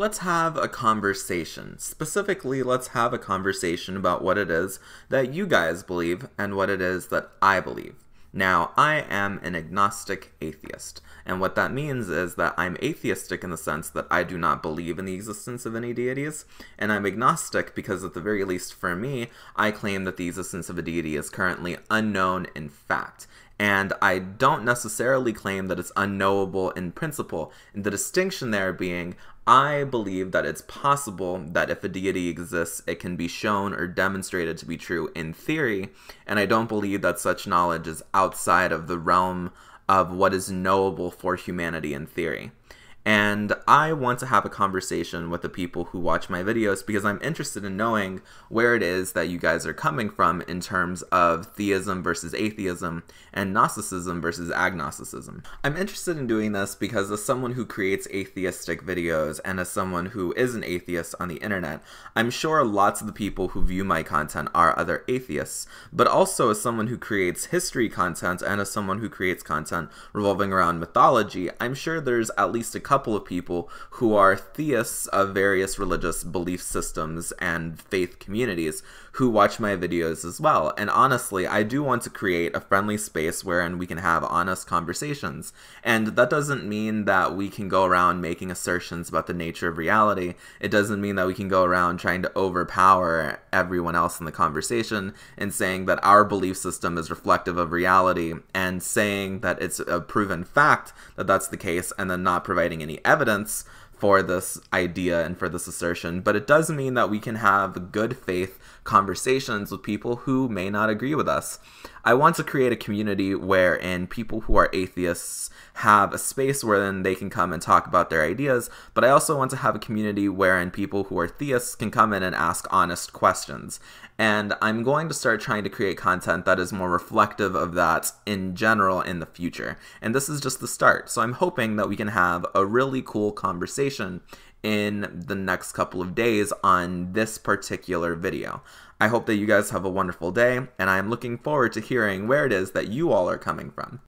let's have a conversation. Specifically, let's have a conversation about what it is that you guys believe and what it is that I believe. Now, I am an agnostic atheist, and what that means is that I'm atheistic in the sense that I do not believe in the existence of any deities, and I'm agnostic because, at the very least for me, I claim that the existence of a deity is currently unknown in fact. And I don't necessarily claim that it's unknowable in principle. And the distinction there being, I believe that it's possible that if a deity exists, it can be shown or demonstrated to be true in theory. And I don't believe that such knowledge is outside of the realm of what is knowable for humanity in theory. And I want to have a conversation with the people who watch my videos because I'm interested in knowing where it is that you guys are coming from in terms of theism versus atheism and Gnosticism versus agnosticism. I'm interested in doing this because as someone who creates atheistic videos and as someone who is an atheist on the internet, I'm sure lots of the people who view my content are other atheists, but also as someone who creates history content and as someone who creates content revolving around mythology, I'm sure there's at least a couple of people who are theists of various religious belief systems and faith communities who watch my videos as well. And honestly, I do want to create a friendly space wherein we can have honest conversations. And that doesn't mean that we can go around making assertions about the nature of reality. It doesn't mean that we can go around trying to overpower everyone else in the conversation and saying that our belief system is reflective of reality and saying that it's a proven fact that that's the case and then not providing any evidence for this idea and for this assertion, but it does mean that we can have good faith conversations with people who may not agree with us. I want to create a community wherein people who are atheists have a space wherein they can come and talk about their ideas, but I also want to have a community wherein people who are theists can come in and ask honest questions. And I'm going to start trying to create content that is more reflective of that in general in the future. And this is just the start. So I'm hoping that we can have a really cool conversation in the next couple of days on this particular video. I hope that you guys have a wonderful day, and I'm looking forward to hearing where it is that you all are coming from.